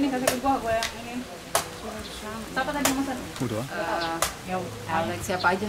Sini kasih ke gua, gua yang ini. Siapa tadi yang pesan? Udah. Eh, ya, Alex siapa aja?